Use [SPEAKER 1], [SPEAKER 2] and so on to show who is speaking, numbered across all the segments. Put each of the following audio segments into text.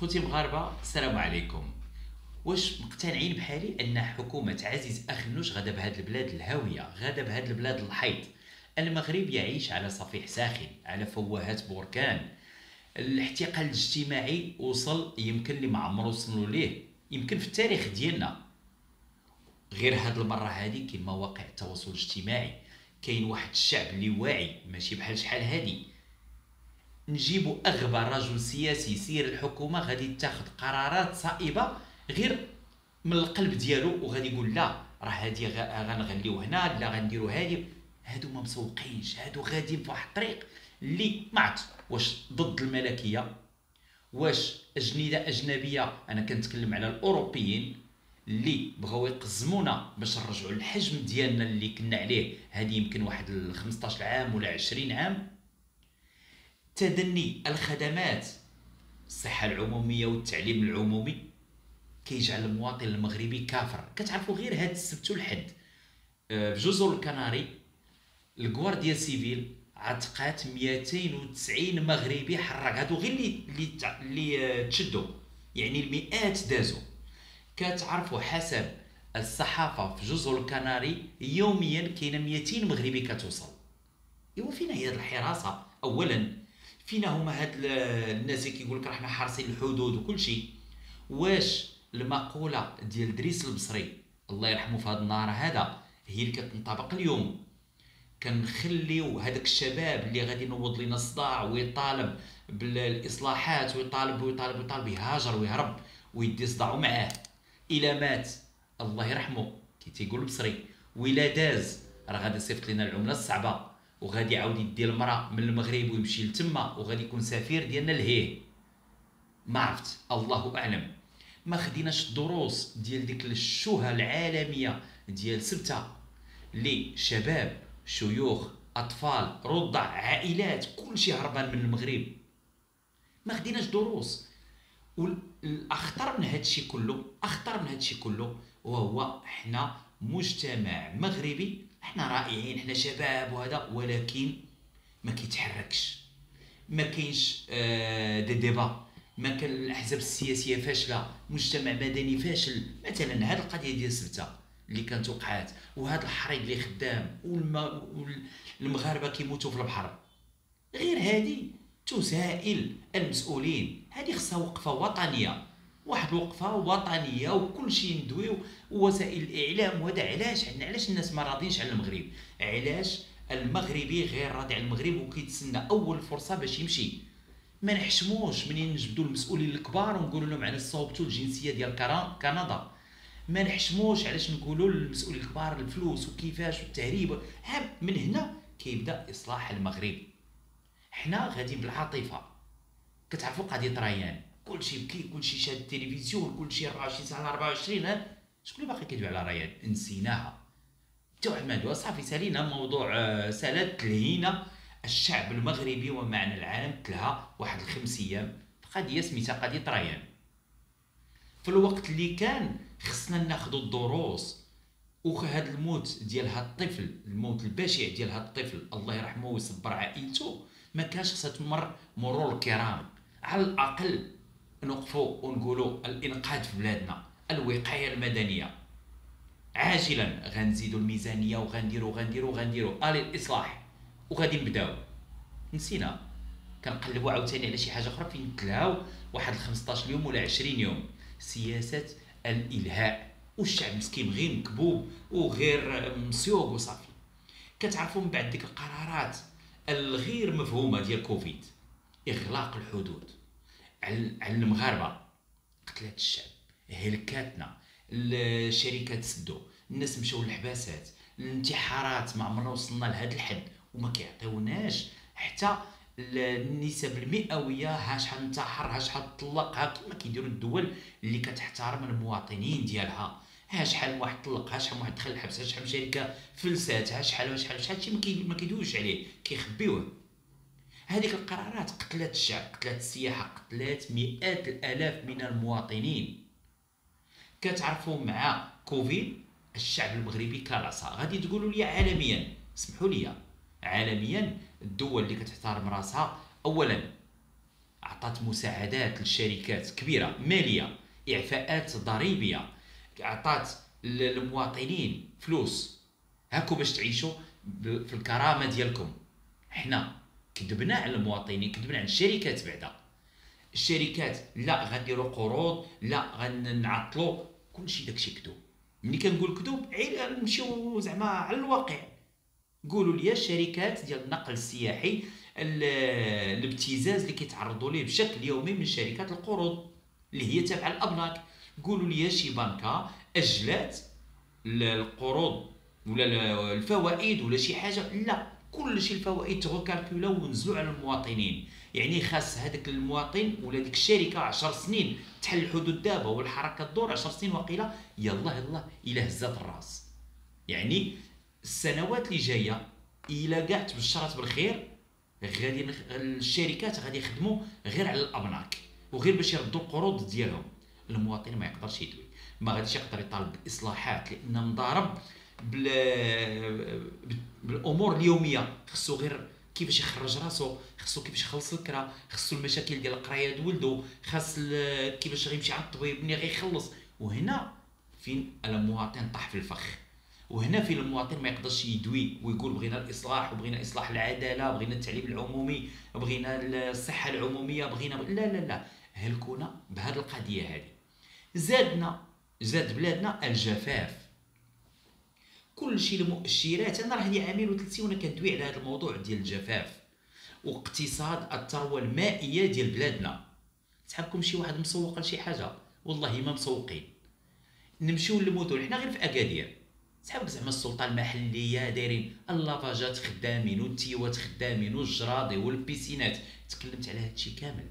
[SPEAKER 1] خوتي المغاربه السلام عليكم. واش مقتنعين بحالي أن حكومة عزيز اخنوش غادا بهاد البلاد الهاوية غادا بهاد البلاد الحيط؟ المغرب يعيش على صفيح ساخن على فوهات بركان الاحتقان الاجتماعي وصل يمكن اللي ما عمرو وصلوا ليه يمكن في التاريخ ديالنا. غير هاد المرة هادي كاين مواقع التواصل الاجتماعي كاين واحد الشعب اللي واعي ماشي بحال شحال هادي. نجيبوا أغبى رجل سياسي يسير الحكومة غادي تاخذ قرارات صائبة غير من القلب ديالو وغادي يقول لا راه هادي غنغليو هنا لا غنديرو هادي. هادو ما مسوقينش هادو غاديين في واحد الطريق اللي ما واش ضد الملكية واش اجنده أجنبية أنا كنتكلم على الأوروبيين اللي بغاو يقزمونا باش نرجعوا الحجم ديالنا اللي كنا عليه هذه يمكن واحد 15 عام ولا 20 عام. تدني الخدمات الصحة العمومية والتعليم العمومي. كيجعل المواطن المغربي كافر. كتعرفوا غير هاد السبت والحد. آه، في جزر الكناري الغوارديا سيفيل عتقات 290 مغربي حرق هادو غير اللي اللي آه، تشدوا يعني المئات دازوا كتعرفوا حسب الصحافة في جزر الكناري يوميا كاينة 200 مغربي كتوصل. إيوا فين هي الحراسة؟ اولا فينا هما هاد الناس اللي كيقول لك راه حنا حارسين الحدود وكل شيء واش المقولة ديال دريس البصري الله يرحمه في هذا النهار هذا هي اللي كتنطبق اليوم. كنخليو هذاك الشباب اللي غادي ينوض لنا الصداع ويطالب بالإصلاحات ويطالب ويطالب ويطالب يهاجر ويهرب ويدي صداعو معاه. إلى مات الله يرحمه كي تيقول البصري ولا داز راه غادي يصيفط لنا العملة الصعبة. وغادي يعاود يدي المرأة من المغرب ويمشي لتما وغادي يكون سفير ديالنا لهيه. ما عرفت. الله أعلم. ما خديناش الدروس ديال ديك الشوهه العالمية ديال سبتة اللي شباب شيوخ أطفال رضع عائلات كلشي هربان من المغرب. ما خديناش دروس. والأخطر من هذا الشيء كله أخطر من هذا الشيء كله وهو حنا مجتمع مغربي إحنا رائعين إحنا شباب وهذا ولكن ما كيتحركش. ما كاينش آه ديبا. ما كان الأحزاب السياسية فاشلة مجتمع مدني فاشل. مثلا هذه القضية ديال سبتة اللي كانت وقعات وهذا الحريق اللي خدام والمغاربه كيموتوا في البحر. غير هذه تسائل المسؤولين. هذه خصها وقفة وطنية. واحد الوقفة وطنيه وكل شيء ندويو ووسائل الإعلام وهذا علاش؟ عندنا علاش الناس ما راضينش على المغرب؟ علاش المغربي غير راضي على المغرب وكيتسنى أول فرصة باش يمشي؟ ما نحشموش منين نجبدوا المسؤولين الكبار ونقولوا لهم على صوبتوا الجنسية ديال كندا. ما نحشموش علاش نقولوا للمسؤولين الكبار الفلوس وكيفاش والتهريب. من هنا كيبدأ إصلاح المغرب. حنا غاديين بالعاطفة. كتعرفوا قضية ريان؟ كلشي بكي كلشي شاد التلفزيون كلشي 24 ساعة 24 ها؟ شكون اللي باقي كيدوي على ريان نسيناها. حتى واحد ما دوا صافي سالينا موضوع آه، سالات تلهينا. الشعب المغربي ومعنى العالم تلها واحد الخمس أيام. قضية سميتها قضية ريان في الوقت اللي كان خصنا ناخذ الدروس. وهذا الموت ديال هاد الطفل الموت البشع ديال هاد الطفل الله يرحمه ويصبر عائلته ما كانش خصها تمر مرور الكرام. على الأقل نوقفوا ونقولوا الإنقاذ في بلادنا الوقاية المدنية. عاجلا غنزيدوا الميزانية وغنديروا غنديروا غنديروا آلي الإصلاح. وغادي نبداو. نسينا. كنقلبوا عاوتاني على شي حاجة أخرى فين نتلهاو واحد 15 يوم ولا 20 يوم. سياسة الإلهاء. والشعب مسكين غير مكبوب وغير مسيوق وصافي. كتعرفوا من بعد ديك القرارات الغير مفهومة ديال كوفيد. إغلاق الحدود. على المغاربة. قتلات الشعب هلكاتنا الشركات سدوا الناس مشاو للحباسات الانتحارات ما عمرنا وصلنا لهذا الحد وما كيعطيوناش. حتى النسب المئوية ها شحال انتحر ها شحال طلق ها كما كيديروا الدول اللي كتحترم المواطنين ديالها. ها شحال واحد طلق ها شحال واحد دخل الحبس ها شحال شركة فلسات ها شحال شحال شحال شي ما كيدويوش عليه كيخبيوه. هذيك القرارات قتلت الشعب قتلت السياحة قتلت مئات الآلاف من المواطنين. كتعرفوا مع كوفيد الشعب المغربي كالاسا غادي تقولوا لي عالميا اسمحوا لي عالميا الدول اللي كتحترم راسها. اولا عطات مساعدات للشركات كبيرة مالية إعفاءات ضريبية عطات للمواطنين فلوس. هاكو باش تعيشوا في الكرامة ديالكم. حنا كذبنا على المواطنين كذبنا على الشركات بعدا. الشركات لا غنديروا قروض لا غنعطلوا كلشي داكشي كذوب. ملي كنقول كذوب عيل نمشيو زعما على الواقع. قولوا لي الشركات ديال النقل السياحي الابتزاز اللي كيتعرضوا ليه بشكل يومي من شركات القروض اللي هي تابعة للأبناك. قولوا لي شي بنكة أجلات القروض ولا الفوائد ولا شي حاجة؟ لا. كل شيء الفوائد تغوكالكولا ونزلوا على المواطنين. يعني خاص هذاك المواطن ولا ديك الشركة 10 سنين تحل الحدود دابا والحركة تدور 10 سنين وقيلة يلا يلا إلى هزات الراس. يعني السنوات اللي جاية إلى كاع تبشرت بالخير غادي الشركات غادي يخدموا غير على الأبناك وغير باش يردوا القروض ديالهم. المواطن ما يقدرش يدوي. ما غاديش يقدر يطالب بإصلاحات لأن مضارب بالأمور اليومية. خصو غير كيفاش يخرج راسو خصو كيفاش يخلص الكرا خصو المشاكل ديال القراية ديال ولدو خاص كيفاش غيمشي عند الطبيب ملي غيخلص. وهنا فين المواطن طاح في الفخ. وهنا فين المواطن ما يقدرش يدوي ويقول بغينا الإصلاح وبغينا إصلاح العدالة بغينا التعليم العمومي بغينا الصحة العمومية بغينا لا لا لا. هلكونا بهذه القضية هذه زادنا زاد بلادنا الجفاف. كل شيء المؤشرات. أنا راه لي عامين وثلاث سنين وأنا كندوي على هذا الموضوع ديال الجفاف واقتصاد الثروة المائية ديال بلادنا. تحبكم شي واحد مسوق لشي حاجة؟ والله ما مسوقين. نمشيو للمدن. حنا غير في أكادير. تحبك زعما السلطة المحلية دايرين ال lavageات خدامين والتيوات خدامين والجراضي وال piscineات. تكلمت على هادشي كامل.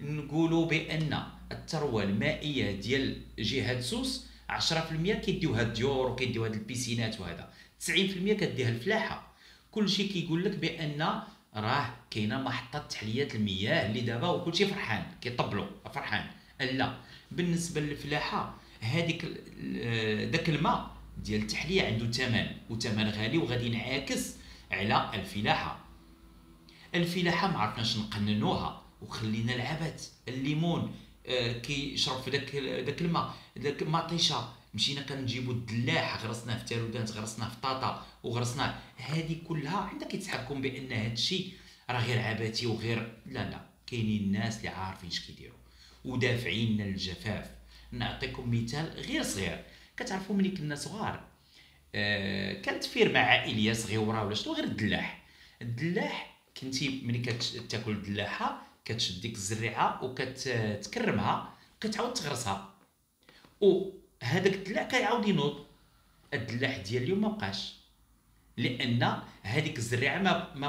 [SPEAKER 1] نقولوا بأن الثروة المائية ديال جهة سوس 10% كيديو هاد الديور وكيديو هاد ال piscineات وهذا. 90% كديها الفلاحة. كلشي كيقول لك بأن راه كاينة محطة تحلية المياه اللي دابا وكلشي فرحان كيطبلوا فرحان. لا بالنسبة للفلاحة هذيك داك الماء ديال التحلية عنده ثمن وثمن غالي وغادي ينعكس على الفلاحة. الفلاحة ما عرفناش نقننوها وخلينا العبث الليمون. كيشرب في داك داك الماء. داك مطيشه مشينا كنجيبو الدلاح غرسناه في تارودات غرسناه في طاطا وغرسناه. هذه كلها عندك كيتحكم بأن هذا الشيء راه غير عبثي وغير لا لا. كاينين الناس اللي عارفين اش كيديروا. ودافعين الجفاف. نعطيكم مثال غير صغير. كتعرفوا ملي كنا صغار آه كانت فير مع عائلية صغيره ولا شنو غير الدلاح. الدلاح كنتي ملي كتاكل الدلاحة كتشد ديك الزريعة وكتكرمها وكتعاود تغرسها. وهذاك الدلاع كيعاود ينوض. الدلاح ديال اليوم ما بقاش. لأن هذيك الزريعة ما ما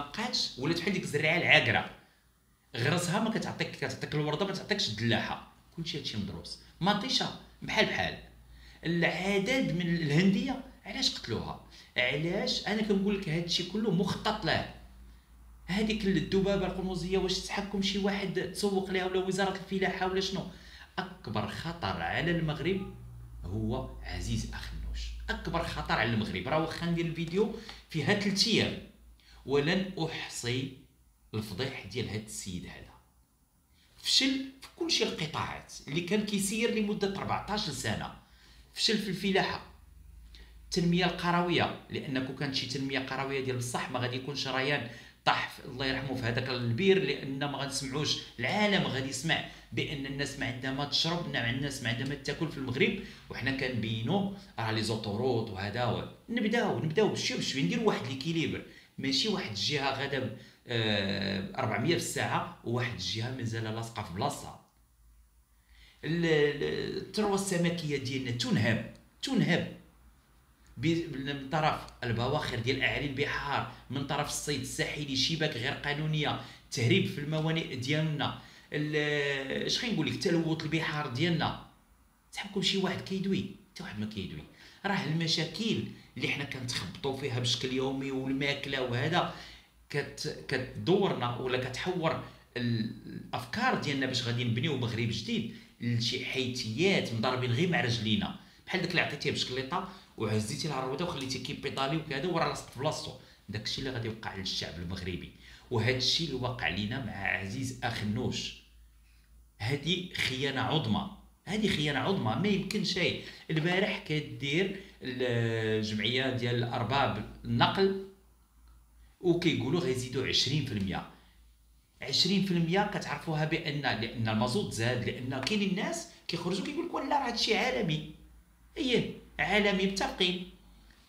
[SPEAKER 1] ولات بحال ديك الزريعة العاقرة. غرسها ما كتعطيك كتعطيك الوردة ما تعطيكش الدلاحه كلشي هادشي مدروس. مطيشة بحال بحال. العدد من الهندية علاش قتلوها؟ علاش؟ أنا كنقول لك هادشي كله مخطط له هذيك الذبابه القرمزية واش تحكم شي واحد تسوق لها ولا وزارة الفلاحة ولا شنو؟ أكبر خطر على المغرب هو عزيز اخنوش أكبر خطر على المغرب. راه واخا ندير الفيديو فيها ثلاث أيام ولن أحصي الفضيح ديال هذا السيد هذا. فشل في كل شيء القطاعات اللي كان كيسير لمدة 14 سنة. فشل في الفلاحة. التنمية القروية. لأن كون كانت شي تنمية قروية ديال بصح ما غادي يكونش ريان. طاح الله يرحمه في هذاك البير لأن ما غنسمعوش. العالم غادي يسمع بأن الناس ما عندها ما تشرب الناس ما عندها ما تاكل في المغرب. وحنا كنبينوا راه لي زوتوروت وهذا نبداو نبداو بشوي بشوي نديروا واحد ليكيليبر ماشي واحد الجهة غادا 400 في الساعة وواحد الجهة مازال لاصقة في بلاصتها الثروه السمكية ديالنا تنهب تنهب. من طرف البواخر ديال اعالي البحار من طرف الصيد الساحلي شباك غير قانونية تهريب في الموانئ ديالنا. اش نقول لك؟ تلوث البحار ديالنا. تحبكم شي واحد كيدوي؟ حتى واحد ما كيدوي. راه المشاكل اللي حنا كنتخبطوا فيها بشكل يومي والماكلة وهذا كت كتدورنا ولا كتحور الأفكار ديالنا باش غادي نبنيو مغرب جديد لشي حيتيات مضاربين غير مع رجلينا. بحال داك اللي عطيتيه بشكليطه وعزيتي العربده وخليتي كيبيطالي وكذا وراه لاصق في بلاصتو داكشي اللي غادي يوقع للشعب المغربي. وهذا الشيء اللي وقع لينا مع عزيز اخنوش هذه خيانة عظمى. هذه خيانة عظمى ما يمكن شيء. البارح كدير الجمعية ديال ارباب النقل وكيقولوا غيزيدوا 20% 20% كتعرفوها بأن لأن المازوت زاد لأن كاين الناس كيخرجوا كيقول لك ولا راه هادشي عالمي. إيه عالمي متفقين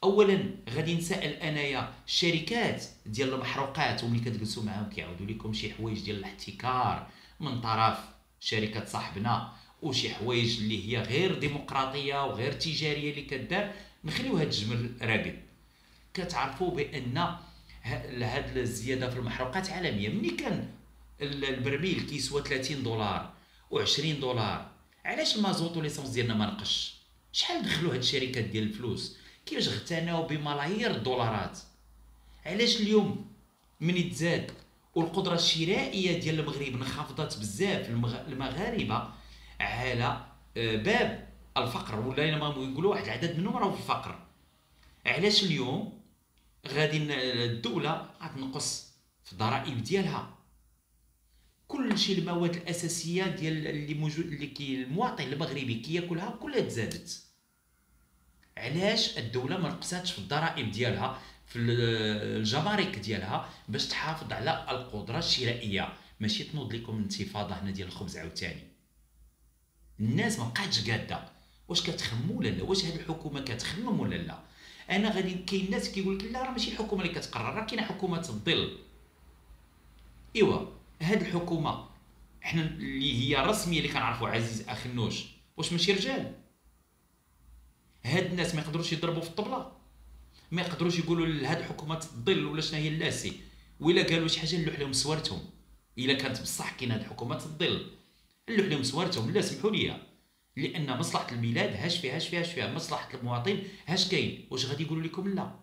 [SPEAKER 1] اولا غادي نسأل أنايا الشركات ديال المحروقات وملي كتجلسوا معاهم كيعاودوا لكم شي حوايج ديال الاحتكار من طرف شركة صاحبنا وشي حوايج اللي هي غير ديمقراطية وغير تجارية اللي كدار نخليو هاد الجمل راقد كتعرفوا بأن هاد الزيادة في المحروقات عالمية. ملي كان البرميل كيسوى 30 دولار و20 دولار علاش المازوت وليسونس ديالنا ما نقش؟ شحال دخلوا هاد الشركات ديال الفلوس؟ كيفاش اغتناو بملايير الدولارات. علاش اليوم من يتزاد والقدرة الشرائية ديال المغرب انخفضت بزاف؟ المغاربة على آه، باب الفقر ولا ما يقولوا واحد العدد منهم راهو في الفقر. علاش اليوم غادي الدولة غتنقص في الضرائب ديالها؟ كل شيء المواد الأساسية ديال اللي موجود اللي كي المواطن المغربي كياكلها كلها تزادت. علاش الدولة ما نقصاتش في الضرائب ديالها في الجمارك ديالها باش تحافظ على القدرة الشرائية؟ ماشي تنوض لكم انتفاضة هنا ديال الخبز عاوتاني. الناس ما بقاتش قادة. واش كتخمم ولا لا؟ واش هذه الحكومة كتخمم ولا لا؟ أنا غادي كاين ناس كيقول لك لا راه ماشي الحكومة اللي كتقرر راه كاينة حكومة الظل إيوا. هذه الحكومة إحنا اللي هي رسمية اللي كنعرفوا عزيز اخنوش واش ماشي رجال؟ هاد الناس ما يقدروش يضربوا في الطبلة ما يقدروش يقولوا لهاد الحكومة الظل ولا شنو هي اللاسي ولا قالوا شي حاجة نلوح لهم سوارتهم إلا كانت بصح كاين هاد الحكومة الظل نلوح لهم سوارتهم لا سمحوا لي لأن مصلحة البلاد هاش فيها هاش فيها هاش فيها مصلحة المواطن هاش كاين واش غادي يقولوا لكم لا؟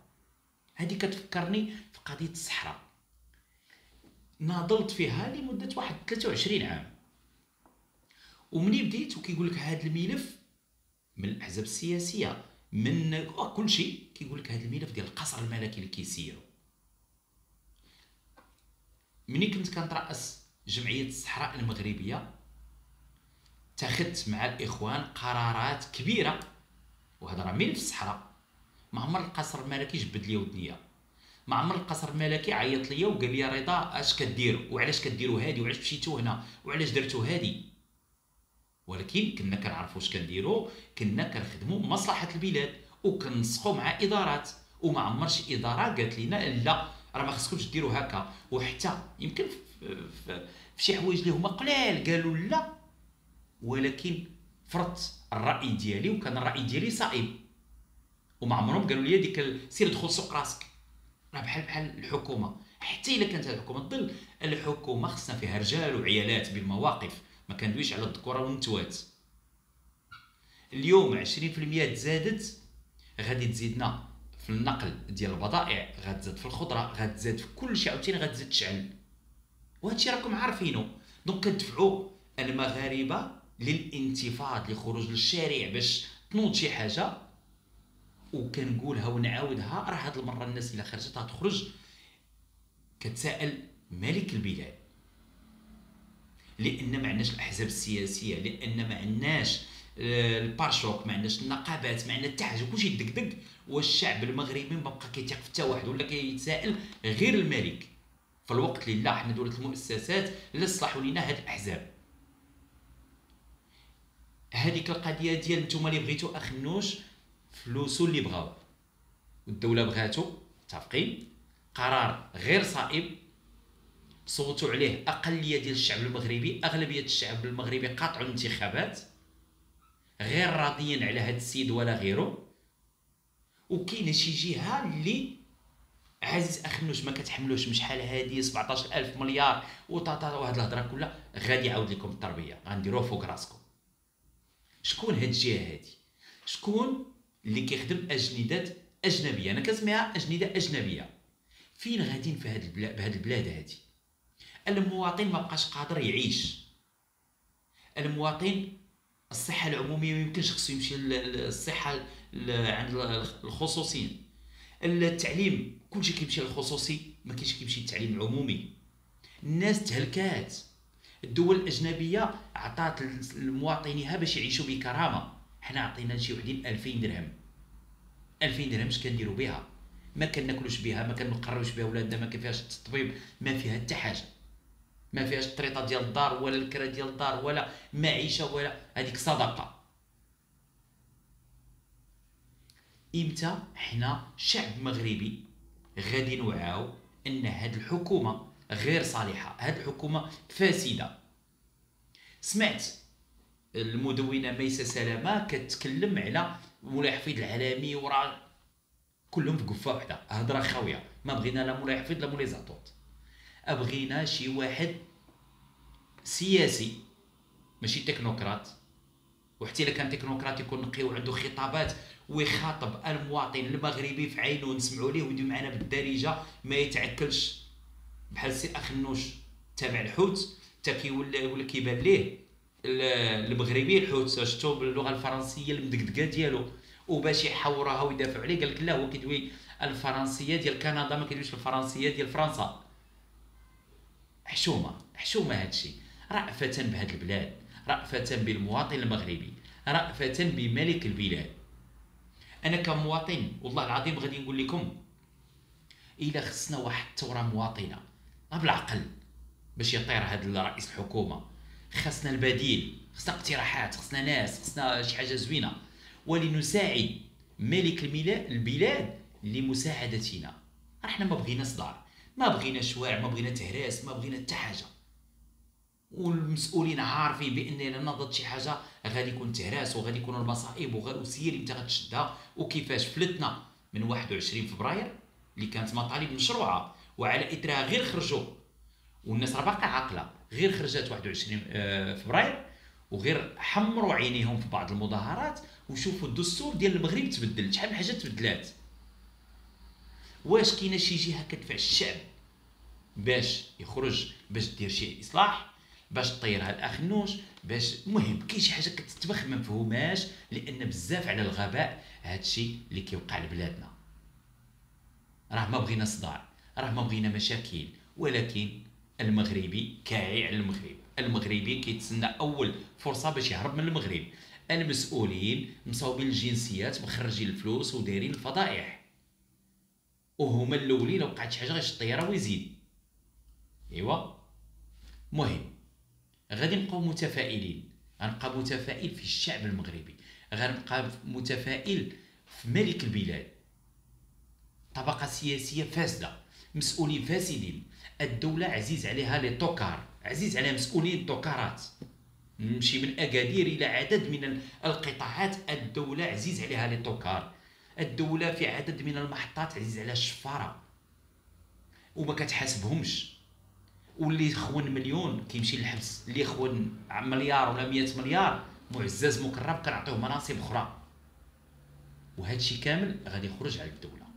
[SPEAKER 1] هذه كتفكرني في قضية الصحراء. ناضلت فيها لمدة واحد 23 عام. ومني بديت وكيقول لك هذا الملف من الأحزاب السياسية من كل شيء كيقول لك هذا الملف ديال القصر الملكي اللي كيسيروا. مني كنت كنترأس جمعية الصحراء المغربية اتخذت مع الإخوان قرارات كبيرة وهذا راه ملف الصحراء. ما عمر القصر الملكي جبد لي ودنيا. ما عمر القصر الملكي عيط ليا وقال لي رضا اش كديروا وعلاش كديروا هادي؟ وعلاش مشيتوا هنا؟ وعلاش درتوا هادي؟ ولكن كنا كنعرفوا واش كنديروا كنا كنخدموا مصلحة البلاد وكنسقوا مع إدارات. وما عمرش إدارة قالت لنا لا راه ما خصكمش ديروا هكا. وحتى يمكن في, شي حوايج اللي هما قلال قالوا لا. ولكن فرضت الرأي ديالي وكان الرأي ديالي صائب. وما عمرهم قالوا لي ديك سير دخل سوق راسك. راه بحال بحال الحكومة. حتى إلا كانت الحكومة تضل الحكومة خصنا فيها رجال وعيالات بالمواقف ما كندويش على الذكورة والنتوات اليوم 20% تزادت غادي تزيدنا في النقل ديال البضائع غتزاد في الخضرة غتزاد في كل شيء عاوتاني غتزاد تشعل وهادشي راكم عارفينه دونك كندفعوا المغاربة للانتفاض لخروج للشارع باش تنوض شي حاجة. وكنقولها ونعاودها راه هاد المرة الناس إلا خرجت غتخرج كتسائل ملك البلاد. لأن ما عندناش الأحزاب السياسية لأن ما عندناش آه، البارشوك ما عندناش النقابات ما عندنا حتى حاجة كلشي دق والشعب المغربي ما بقى كيتيق في حتى واحد ولا كيتسائل غير الملك. في الوقت اللي لا حنا دولة المؤسسات لا صلحوا لينا هاد الأحزاب. هذيك القضية ديال نتوما اللي بغيتو أخنوش فلوسو اللي بغاو. والدولة بغاتو متفقين قرار غير صائب. صوتوا عليه أقلية ديال الشعب المغربي أغلبية الشعب المغربي قاطعوا الانتخابات غير راضيين على هذا السيد ولا غيره. وكاينة شي جهة اللي عزيز اخنوش ما كتحملوش شحال هادي 17000 مليار وطاطا وهاد الهضرة كلها. غادي يعاود لكم التربية. غنديروها فوق راسكم. شكون هاد الجهة هادي؟ شكون اللي كيخدم أجندات أجنبية. أنا كنسميها أجندة أجنبية. فين غاديين في هاد البلاد بهاد البلاد هادي؟ المواطن ما بقاش قادر يعيش. المواطن الصحة العمومية ما يمكنش خصو يمشي للصحه عند الخصوصيين. التعليم كلشي كيمشي للخصوصي ما كاينش كيمشي للتعليم العمومي. الناس تهلكات. الدول الأجنبية عطات لمواطنيها باش يعيشوا بكرامة. حنا عطينا شي وحدين 2000 درهم. 2000 درهم اش كنديروا بها؟ ما كناكلوش بها ما كنقريوش بها ولادنا ما كيفيهاش التطبيب ما فيها حتى حاجة. ما فيهاش الطريطه ديال الدار ولا الكرا ديال الدار ولا معيشة ولا هذيك صدقة. إمتى؟ حنا شعب مغربي غادي نوعاو أن هاد الحكومة غير صالحة هاد الحكومة فاسدة. سمعت المدونة ميسه سلامة كتكلم على مولاي حفيظ العالمي وراه كلهم في قفه وحدة. هضرة خاوية. ما بغينا لا مولاي حفيظ لا مولاي زاطوط أبغينا شي واحد سياسي ماشي تكنوقراط. وحتى إلا كان تكنوقراط يكون نقي وعنده خطابات ويخاطب المواطن المغربي في عينه ونسمعوا ليه ويدوي معنا بالدارجة ما يتعكلش. بحال سي اخنوش تابع الحوت حتى كيولي ولا كيبان ليه. المغربي الحوت شفتو باللغة الفرنسية المدقدقة ديالو. وباش يحورها ويدافع عليه قال لك لا هو كيدوي الفرنسية ديال كندا ما كيدويش الفرنسية ديال فرنسا. حشومة حشومة هادشي رأفة بهاد البلاد رأفة بالمواطن المغربي رأفة بملك البلاد. أنا كمواطن والله العظيم غادي نقول لكم إلا خصنا واحد الثورة مواطنة بالعقل باش يطير هذا رئيس الحكومة. خصنا البديل خصنا اقتراحات خصنا ناس خصنا شي حاجة زوينة. ولنساعد ملك البلاد لمساعدتنا. إحنا ما بغينا صداع ما بغينا شوارع ما بغينا تهراس ما بغينا حتى حاجة. والمسؤولين عارفين باننا نضد شي حاجة غادي يكون تهراس وغادي يكونوا المصائب وسير انت غتشدها وكيفاش فلتنا من 21 فبراير اللي كانت مطالب مشروعة وعلى إثرها غير خرجوا. والناس راه باقا عاقلة. غير خرجت 21 آه، فبراير وغير حمروا عينيهم في بعض المظاهرات وشوفوا الدستور ديال المغرب تبدل شحال من حاجة تبدلات. واش كاينة شي جهة كتدفع الشعب باش يخرج باش دير شي إصلاح باش طير هاد الاخنوش باش المهم كاين شي حاجة كتتبخ ما مفهوماش لأن بزاف على الغباء هادشي اللي كيوقع لبلادنا. راه ما بغينا صداع راه ما بغينا مشاكل ولكن المغربي كاعي على المغرب. المغربي كيتسنى أول فرصة باش يهرب من المغرب. المسؤولين مصاوبين الجنسيات مخرجين الفلوس ودايرين الفضائح. وهما الأولين لو وقعت شي حاجة غيشط الطيارة ويزيد. ايوا مهم. غادي نبقاو متفائلين. غنبقى متفائل في الشعب المغربي. غنبقى متفائل في ملك البلاد. طبقة سياسية فاسدة. مسؤولين فاسدين. الدولة عزيز عليها لي توكار عزيز عليها مسؤولين التوكارات نمشي من أكادير إلى عدد من القطاعات الدولة عزيز عليها لي توكار. الدولة في عدد من المحطات عزيز عليها الشفارة. وما كتحاسبهمش. واللي خون مليون كيمشي للحبس اللي خون مليار ولا 100 مليار معزز مكرم كنعطيوه مناصب أخرى. وهذا الشيء كامل غادي يخرج على الدولة.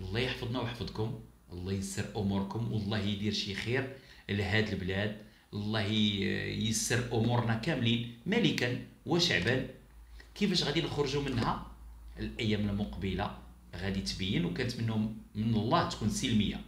[SPEAKER 1] الله يحفظنا ويحفظكم. الله يسر أموركم والله يدير شي خير لهاد البلاد. الله يسر أمورنا كاملين ملكا وشعبا. كيفاش غادي نخرجوا منها؟ الأيام المقبلة غادي تبين وكنتمنوا من الله تكون سلمية.